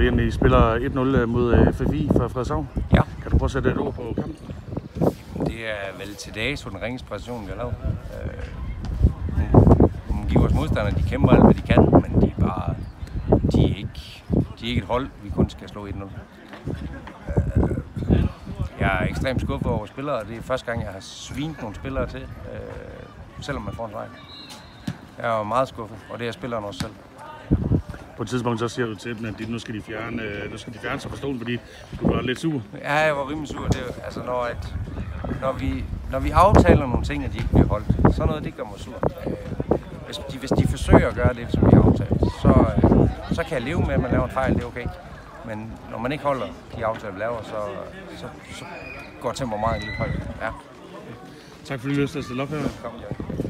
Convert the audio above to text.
Brian, I spiller 1-0 mod øh, FFI fra Frederikshavn. Ja. Kan du prøve at sætte et ord på kampen? Det er vel til dags den ringeste præstation, vi har lavet. Øh, man giver vores modstandere, de kæmper alt, hvad de kan, men de er bare, de er ikke, de er ikke et hold, vi kun skal slå 1-0. Øh, jeg er ekstremt skuffet over spillere, det er første gang, jeg har svint nogle spillere til, øh, selvom man får en fejl. Jeg er meget skuffet, og det er spilleren også selv. På et tidspunkt så siger du til dem, at de, nu skal de fjerne, øh, nu skal de fjerne sig fra stolen, fordi du var lidt sur. Ja, jeg var rimelig sur. Det er, altså, når, at, når, vi, når vi aftaler nogle ting, at de ikke bliver holdt, så noget, det gør mig sur. Øh, hvis, de, hvis de forsøger at gøre det, som vi har aftalt, så, øh, så kan jeg leve med, at man laver en fejl, det er okay. Men når man ikke holder de aftaler, vi laver, så, så, så går temperamentet lidt højt. Ja, Tak fordi du lyst til at stille op her. kom igen.